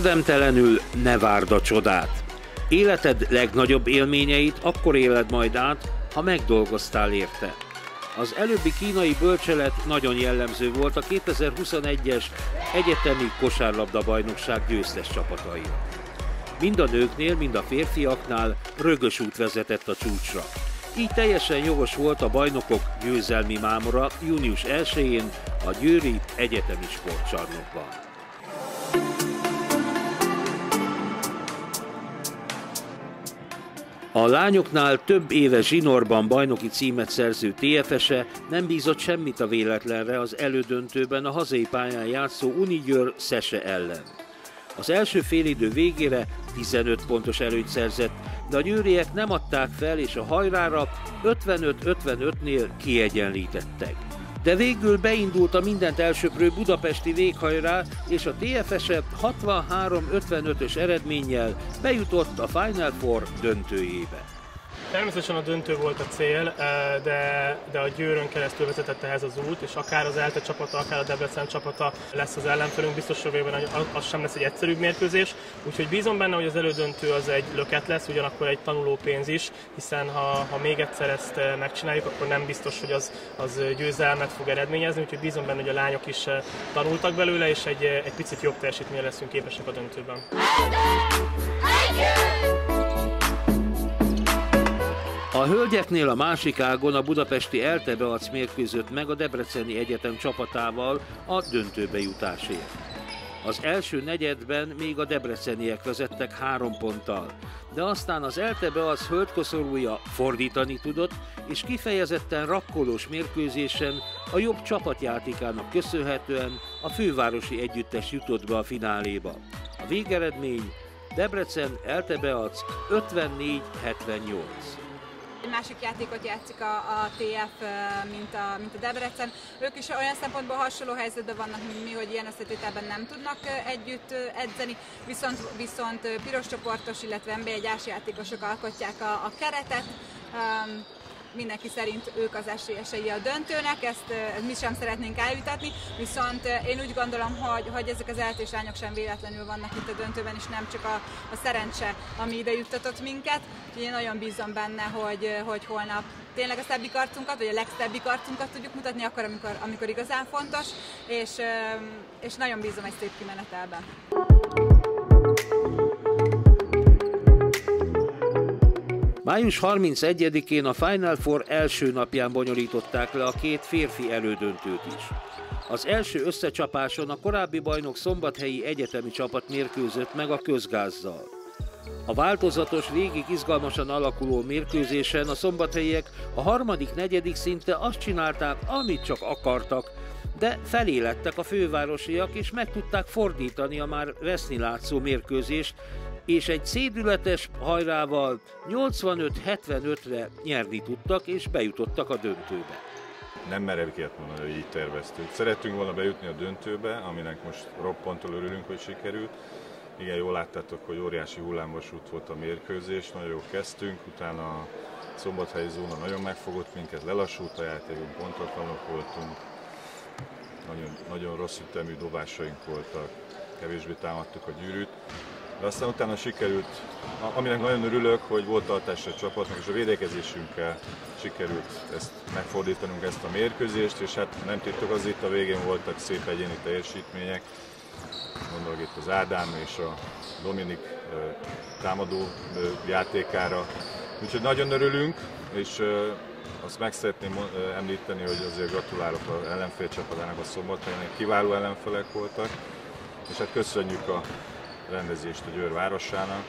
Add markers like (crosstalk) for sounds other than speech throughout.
Érdemtelenül ne várd a csodát. Életed legnagyobb élményeit akkor éled majd át, ha megdolgoztál érte. Az előbbi kínai bölcselet nagyon jellemző volt a 2021-es egyetemi kosárlabda bajnokság győztes csapatai. Mind a nőknél, mind a férfiaknál rögös út vezetett a csúcsra. Így teljesen jogos volt a bajnokok győzelmi mámora június 1-én a Győri Egyetemi Sportcsarnokban. A lányoknál több éve zsinorban bajnoki címet szerző TFS-e nem bízott semmit a véletlenre az elődöntőben a hazai pályán játszó Unigyőr Szese ellen. Az első félidő végére 15 pontos előnyt szerzett, de a győriek nem adták fel, és a hajrára 55-55-nél kiegyenlítettek. De végül beindult a mindent elsöprő budapesti véghajrá, és a TFS-e 63-55-ös eredménnyel bejutott a Final Four döntőjébe. Természetesen a döntő volt a cél, eh, de, de a Győrön keresztül vezetett ehhez az út, és akár az ELTE csapata, akár a Debrecen csapata lesz az ellenfelünk, biztos jövőben az sem lesz egy egyszerűbb mérkőzés. Úgyhogy bízom benne, hogy az elődöntő az egy löket lesz, ugyanakkor egy tanuló pénz is, hiszen ha, ha még egyszer ezt eh, megcsináljuk, akkor nem biztos, hogy az, az győzelmet fog eredményezni, úgyhogy bízom benne, hogy a lányok is eh, tanultak belőle, és egy, egy picit jobb teljesítményre leszünk képesek a döntőben. A hölgyeknél a másik ágon a budapesti Elte Beac mérkőzött meg a Debreceni Egyetem csapatával a döntőbe jutásért. Az első negyedben még a debreceniek vezettek három ponttal, de aztán az Elte Beac höldkoszorúja fordítani tudott, és kifejezetten rakkolós mérkőzésen a jobb csapatjátékának köszönhetően a fővárosi együttes jutott be a fináléba. A végeredmény Debrecen Elte Beac 54-78 egy másik játékot játszik a, a TF, mint a, mint a Debrecen. Ők is olyan szempontból hasonló helyzetben vannak, mint mi, hogy ilyen összetételben nem tudnak együtt edzeni, viszont, viszont piros csoportos, illetve NB1 játékosok alkotják a, a keretet. Um, mindenki szerint ők az esélyesei a döntőnek, ezt mi sem szeretnénk elvitatni, viszont én úgy gondolom, hogy, hogy ezek az eltés lányok sem véletlenül vannak itt a döntőben, és nem csak a, a szerencse, ami ide juttatott minket. Úgyhogy én nagyon bízom benne, hogy, hogy holnap tényleg a szebbik arcunkat, vagy a legszebbik arcunkat tudjuk mutatni, akkor, amikor, amikor igazán fontos, és, és nagyon bízom egy szép kimenetelben. Május 31-én a Final Four első napján bonyolították le a két férfi elődöntőt is. Az első összecsapáson a korábbi bajnok szombathelyi egyetemi csapat mérkőzött meg a közgázzal. A változatos, végig izgalmasan alakuló mérkőzésen a szombathelyiek a harmadik, negyedik szinte azt csinálták, amit csak akartak, de felélettek a fővárosiak, és meg tudták fordítani a már veszni látszó mérkőzést, és egy szédületes hajrával 85-75-re nyerni tudtak, és bejutottak a döntőbe. Nem merek ilyet mondani, hogy így terveztük. Szerettünk volna bejutni a döntőbe, aminek most roppantól örülünk, hogy sikerült. Igen, jól láttátok, hogy óriási hullámvasút volt a mérkőzés, nagyon jól kezdtünk, utána a szombathelyi zóna nagyon megfogott minket, lelassult a játékunk, pontatlanok voltunk, nagyon, nagyon rossz ütemű dobásaink voltak, kevésbé támadtuk a gyűrűt, de aztán utána sikerült, aminek nagyon örülök, hogy volt tartás a csapatnak, és a védekezésünkkel sikerült ezt megfordítanunk ezt a mérkőzést, és hát nem titok, az itt a végén voltak szép egyéni teljesítmények, gondolok itt az Ádám és a Dominik támadó játékára. Úgyhogy nagyon örülünk, és azt meg szeretném említeni, hogy azért gratulálok az ellenfél csapatának a szombathelynek, kiváló ellenfelek voltak, és hát köszönjük a rendezést a Győr városának.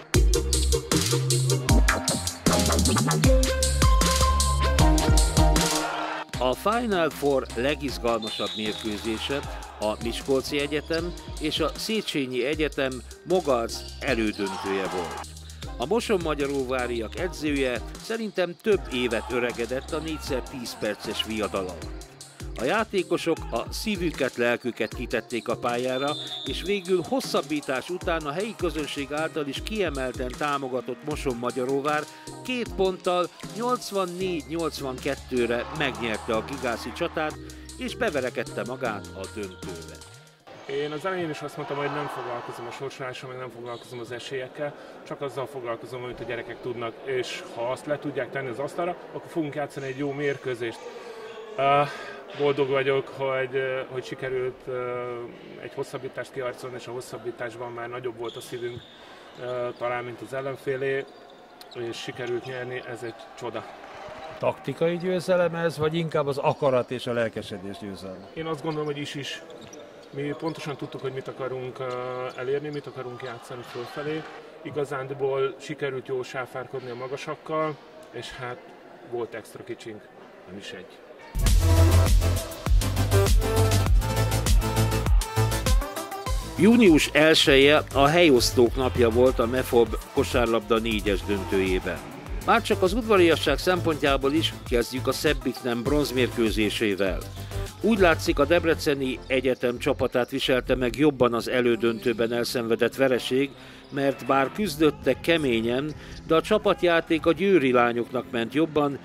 A Final Four legizgalmasabb mérkőzése a Miskolci Egyetem és a Széchenyi Egyetem Mogalc elődöntője volt. A Moson-Magyaróváriak edzője szerintem több évet öregedett a 4x10 perces viadal a játékosok a szívüket, lelküket kitették a pályára, és végül hosszabbítás után a helyi közönség által is kiemelten támogatott Moson Magyaróvár két ponttal 84-82-re megnyerte a Kigászi csatát, és beverekedte magát a döntőbe. Én az elején is azt mondtam, hogy nem foglalkozom a sorsolással, meg nem foglalkozom az esélyekkel, csak azzal foglalkozom, amit a gyerekek tudnak, és ha azt le tudják tenni az asztalra, akkor fogunk játszani egy jó mérkőzést. Uh, boldog vagyok, hogy, hogy sikerült egy hosszabbítást kiharcolni, és a hosszabbításban már nagyobb volt a szívünk talán, mint az ellenfélé, és sikerült nyerni, ez egy csoda taktikai győzelem ez, vagy inkább az akarat és a lelkesedés győzelem? Én azt gondolom, hogy is is. Mi pontosan tudtuk, hogy mit akarunk elérni, mit akarunk játszani fölfelé. Igazándiból sikerült jól sáfárkodni a magasakkal, és hát volt extra kicsink, nem is egy. Június 1 -e a helyosztók napja volt a MEFOB kosárlabda négyes döntőjében. Már csak az udvariasság szempontjából is kezdjük a Szebbik nem bronzmérkőzésével. Úgy látszik a Debreceni Egyetem csapatát viselte meg jobban az elődöntőben elszenvedett vereség, mert bár küzdöttek keményen, de a csapatjáték a győri lányoknak ment jobban,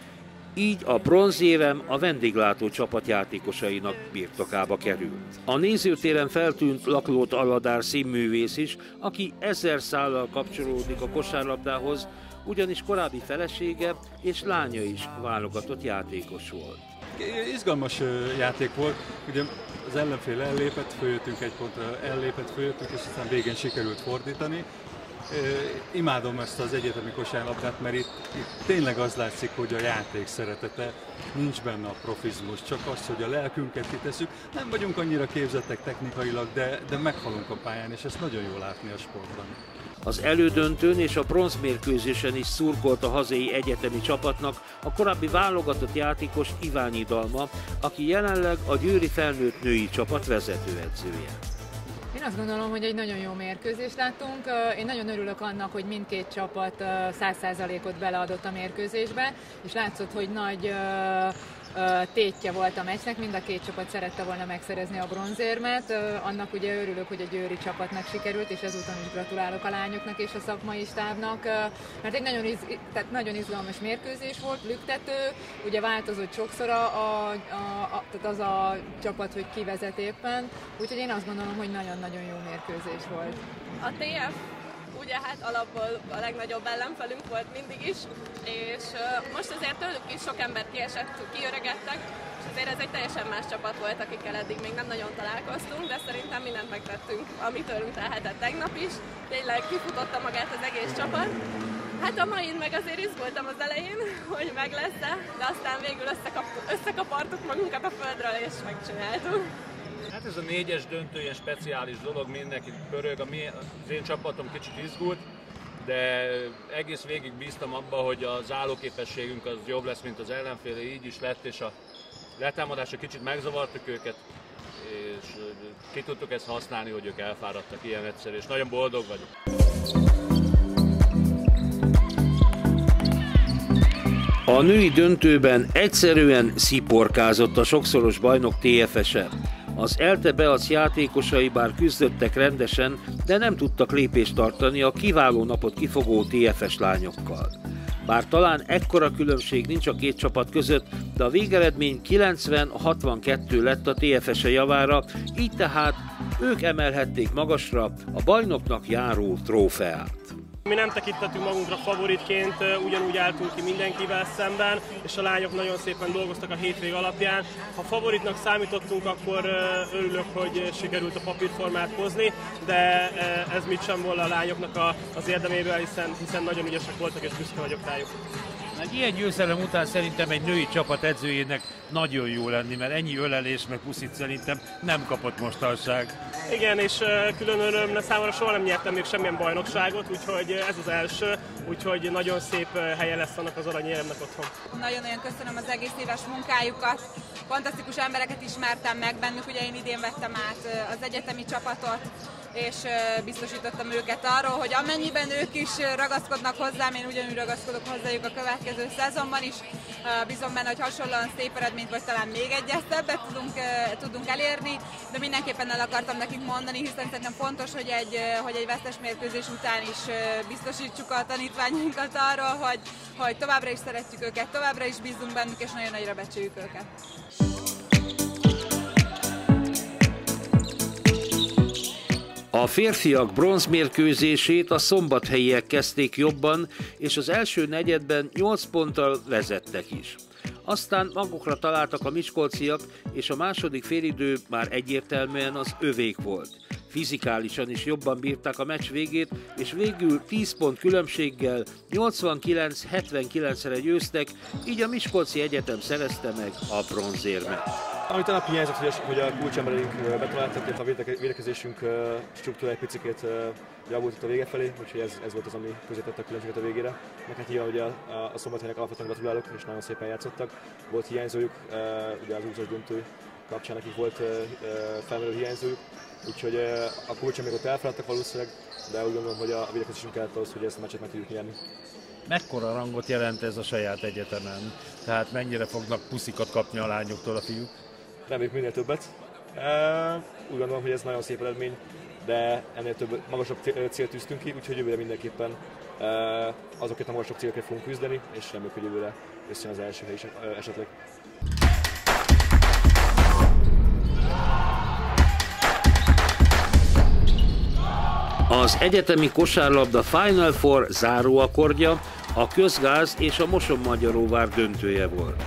így a bronzérem a vendéglátó csapat játékosainak birtokába került. A nézőtéren feltűnt Laklót Aladár színművész is, aki ezer szállal kapcsolódik a kosárlabdához, ugyanis korábbi felesége és lánya is válogatott játékos volt. Izgalmas játék volt, ugye az ellenfél ellépett, följöttünk egy pontra, ellépett, följöttünk, és aztán végén sikerült fordítani. Imádom ezt az egyetemi kosárlabdát, mert itt, itt tényleg az látszik, hogy a játék szeretete, nincs benne a profizmus, csak az, hogy a lelkünket kiteszük. Nem vagyunk annyira képzettek technikailag, de, de meghalunk a pályán, és ezt nagyon jól látni a sportban. Az elődöntőn és a bronzmérkőzésen is szurkolt a hazai egyetemi csapatnak a korábbi válogatott játékos Iványi Dalma, aki jelenleg a Győri felnőtt női csapat vezetőedzője. Azt gondolom, hogy egy nagyon jó mérkőzést láttunk. Én nagyon örülök annak, hogy mindkét csapat 100%-ot beleadott a mérkőzésbe, és látszott, hogy nagy tétje volt a meccsnek, mind a két csapat szerette volna megszerezni a bronzérmet. Annak ugye örülök, hogy a győri csapatnak sikerült, és ezúton is gratulálok a lányoknak és a szakmai stábnak, mert egy nagyon, iz, tehát nagyon izgalmas mérkőzés volt, lüktető, ugye változott sokszor a, a, a, tehát az a csapat, hogy kivezet éppen, úgyhogy én azt gondolom, hogy nagyon-nagyon jó mérkőzés volt. A TF ugye hát alapból a legnagyobb ellenfelünk volt mindig is, és most azért tőlük is sok ember kiesett, kiöregettek, és azért ez egy teljesen más csapat volt, akikkel eddig még nem nagyon találkoztunk, de szerintem mindent megtettünk, ami tőlünk telhetett tegnap is. Tényleg kifutotta magát az egész csapat. Hát a mai meg azért izgultam az elején, (laughs) hogy meg lesz-e, de aztán végül összekap, összekapartuk magunkat a földről és megcsináltuk. Hát ez a négyes döntő ilyen speciális dolog, mindenki pörög, a mi, az én csapatom kicsit izgult, de egész végig bíztam abba, hogy az állóképességünk az jobb lesz, mint az ellenféle, így is lett, és a letámadásra kicsit megzavartuk őket, és ki tudtuk ezt használni, hogy ők elfáradtak ilyen egyszerű, és nagyon boldog vagyok. A női döntőben egyszerűen sziporkázott a sokszoros bajnok TFS-e. Az ELTE Beac játékosai bár küzdöttek rendesen, de nem tudtak lépést tartani a kiváló napot kifogó TFS lányokkal. Bár talán ekkora különbség nincs a két csapat között, de a végeredmény 90-62 lett a TFS-e javára, így tehát ők emelhették magasra a bajnoknak járó trófeát. Mi nem tekintettünk magunkra favoritként, ugyanúgy álltunk ki mindenkivel szemben, és a lányok nagyon szépen dolgoztak a hétvég alapján. Ha favoritnak számítottunk, akkor örülök, hogy sikerült a papírformát hozni, de ez mit sem volna a lányoknak az érdemével, hiszen, hiszen nagyon ügyesek voltak, és büszke vagyok rájuk. Egy ilyen győzelem után szerintem egy női csapat edzőjének nagyon jó lenni, mert ennyi ölelés meg puszit szerintem nem kapott mostanság. Igen, és külön örömre számomra soha nem nyertem még semmilyen bajnokságot, úgyhogy ez az első, úgyhogy nagyon szép helye lesz annak az aranyéremnek otthon. Nagyon-nagyon köszönöm az egész éves munkájukat, fantasztikus embereket ismertem meg bennük, ugye én idén vettem át az egyetemi csapatot, és biztosítottam őket arról, hogy amennyiben ők is ragaszkodnak hozzám, én ugyanúgy ragaszkodok hozzájuk a következő szezonban is. Bízom benne, hogy hasonlóan szép eredményt, vagy talán még egyet többet tudunk, tudunk elérni, de mindenképpen el akartam nekik mondani, hiszen szerintem fontos, hogy egy, hogy egy vesztes mérkőzés után is biztosítsuk a tanítványainkat arról, hogy, hogy továbbra is szeretjük őket, továbbra is bízunk bennük, és nagyon nagyra becsüljük őket. A férfiak bronzmérkőzését a szombathelyiek kezdték jobban, és az első negyedben 8 ponttal vezettek is. Aztán magukra találtak a miskolciak, és a második félidő már egyértelműen az övék volt. Fizikálisan is jobban bírták a meccs végét, és végül 10 pont különbséggel 89-79-re győztek, így a Miskolci Egyetem szerezte meg a bronzérmet. Amit a hiányzott, hogy a, hogy a kulcsemberünk betaláltak, a védekezésünk struktúra egy picit javult itt a vége felé, úgyhogy ez, ez volt az, ami közvetett a különbséget a végére. Meg hát ugye a, a szombathelynek alapvetően gratulálok, és nagyon szépen játszottak. Volt hiányzójuk, ugye az úszós döntő kapcsán nekik volt felmerő hiányzójuk, úgyhogy a kulcsa még ott elfeladtak valószínűleg, de úgy gondolom, hogy a védekezésünk kellett ahhoz, hogy ezt a meccset meg tudjuk nyerni. Mekkora rangot jelent ez a saját egyetemen? Tehát mennyire fognak puszikat kapni a lányoktól a fiúk? Reméljük minél többet. Úgy gondolom, hogy ez nagyon szép eredmény, de ennél több, magasabb célt tűztünk ki, úgyhogy jövőre mindenképpen azokért a magasabb célokat fogunk küzdeni, és reméljük, hogy jövőre összejön az első hely is esetleg. Az egyetemi kosárlabda Final Four záróakordja a közgáz és a Moson Magyaróvár döntője volt.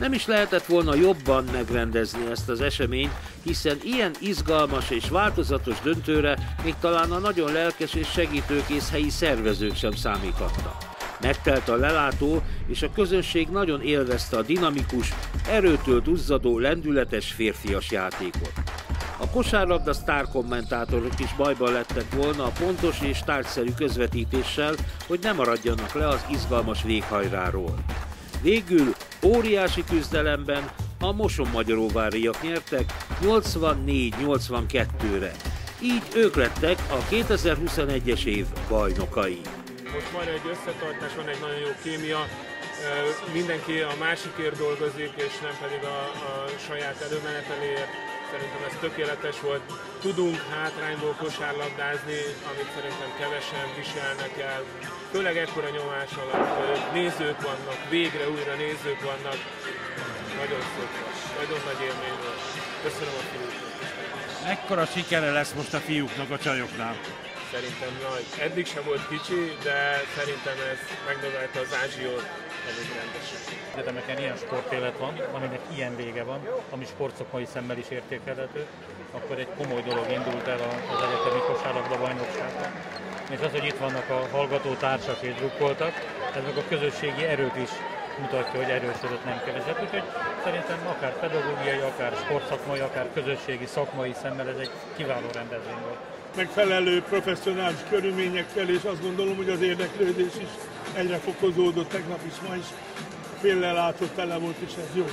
Nem is lehetett volna jobban megrendezni ezt az eseményt, hiszen ilyen izgalmas és változatos döntőre még talán a nagyon lelkes és segítőkész helyi szervezők sem számíthattak. Megtelt a lelátó, és a közönség nagyon élvezte a dinamikus, erőtől duzzadó, lendületes férfias játékot. A kosárlabda sztárkommentátorok is bajban lettek volna a pontos és tárgyszerű közvetítéssel, hogy ne maradjanak le az izgalmas véghajráról. Végül óriási küzdelemben a Moson Magyaróváriak nyertek 84-82-re. Így ők lettek a 2021-es év bajnokai. Most van egy összetartás, van egy nagyon jó kémia, mindenki a másikért dolgozik, és nem pedig a, a saját előmeneteléért Szerintem ez tökéletes volt. Tudunk hátrányból kosárlabdázni, amit szerintem kevesen viselnek el. Főleg ekkora nyomás alatt nézők vannak, végre újra nézők vannak. Nagyon szép nagyon nagy élmény volt. Köszönöm a fiúknak. Ekkora sikere lesz most a fiúknak a csajoknál? Szerintem nagy. Eddig sem volt kicsi, de szerintem ez megnövelte az ázsiót elég rendesen. Egyetemeken ilyen sportélet van, aminek ilyen vége van, ami sportszakmai szemmel is értékelhető, akkor egy komoly dolog indult el az egyetemi kosárlabda bajnokságban. És az, hogy itt vannak a hallgató társak és drukkoltak, ez meg a közösségi erőt is mutatja, hogy erősödött nem keveset. Úgyhogy szerintem akár pedagógiai, akár sportszakmai, akár közösségi, szakmai szemmel ez egy kiváló rendezvény volt megfelelő professzionális körülményekkel, és azt gondolom, hogy az érdeklődés is egyre fokozódott, tegnap is, ma is látott tele volt, és ez jó.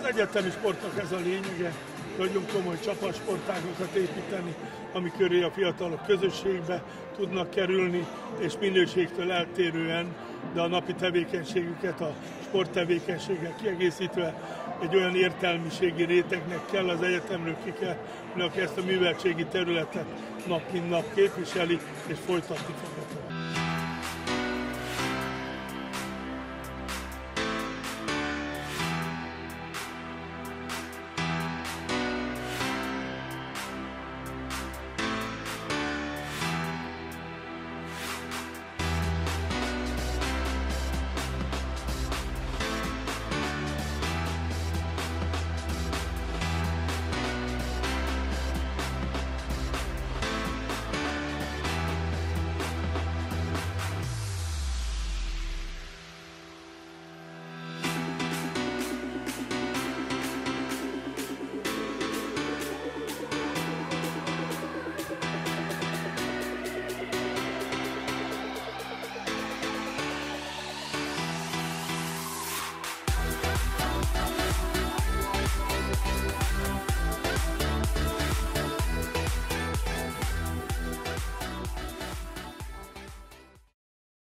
Az egyetemi sportnak ez a lényege, nagyon komoly csapatsportágokat építeni, ami köré a fiatalok közösségbe tudnak kerülni, és minőségtől eltérően, de a napi tevékenységüket a sporttevékenységgel kiegészítve egy olyan értelmiségi rétegnek kell az egyetemről kikelni, aki ezt a műveltségi területet nap mint nap képviseli és folytatni fogja.